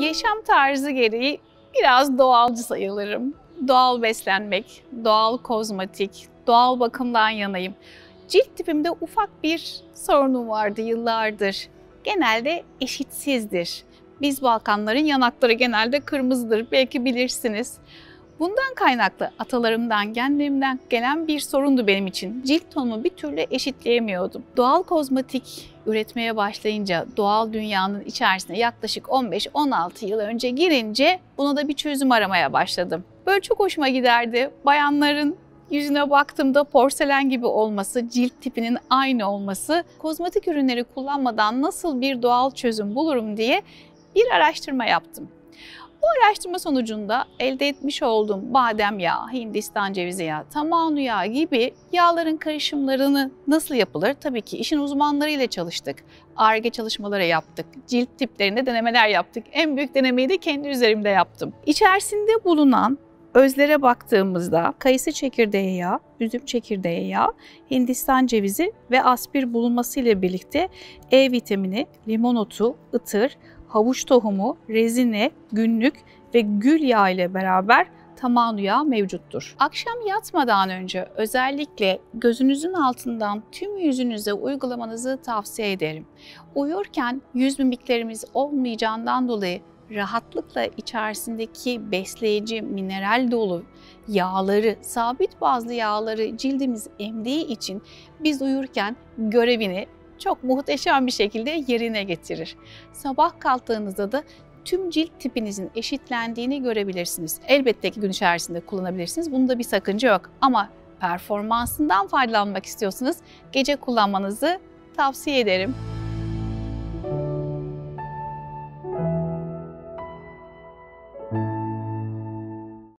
Yaşam tarzı gereği biraz doğalcı sayılırım. Doğal beslenmek, doğal kozmetik, doğal bakımdan yanayım. Cilt tipimde ufak bir sorunum vardı yıllardır. Genelde eşitsizdir. Biz Balkanların yanakları genelde kırmızıdır. Belki bilirsiniz. Bundan kaynaklı atalarımdan, genlerimden gelen bir sorundu benim için. Cilt tonumu bir türlü eşitleyemiyordum. Doğal kozmetik üretmeye başlayınca doğal dünyanın içerisine yaklaşık 15-16 yıl önce girince buna da bir çözüm aramaya başladım. Böyle çok hoşuma giderdi. Bayanların yüzüne baktığımda porselen gibi olması, cilt tipinin aynı olması, kozmetik ürünleri kullanmadan nasıl bir doğal çözüm bulurum diye bir araştırma yaptım. Bu araştırma sonucunda elde etmiş olduğum badem yağı, Hindistan cevizi yağı, tamanu yağı gibi yağların karışımlarını nasıl yapılır? Tabii ki işin uzmanlarıyla çalıştık. ARGE çalışmaları yaptık. Cilt tiplerinde denemeler yaptık. En büyük denemeyi de kendi üzerimde yaptım. İçerisinde bulunan özlere baktığımızda kayısı çekirdeği yağı, üzüm çekirdeği yağı, Hindistan cevizi ve aspir bulunması ile birlikte E vitamini, limon otu, ıtır, havuç tohumu, rezine, günlük ve gül yağı ile beraber tamanu yağı mevcuttur. Akşam yatmadan önce özellikle gözünüzün altından tüm yüzünüze uygulamanızı tavsiye ederim. Uyurken yüz mimiklerimiz olmayacağından dolayı rahatlıkla içerisindeki besleyici, mineral dolu yağları, sabit bazlı yağları cildimiz emdiği için biz uyurken görevini çok muhteşem bir şekilde yerine getirir. Sabah kalktığınızda da tüm cilt tipinizin eşitlendiğini görebilirsiniz. Elbette ki gün içerisinde kullanabilirsiniz. Bunda bir sakınca yok. Ama performansından faydalanmak istiyorsanız gece kullanmanızı tavsiye ederim.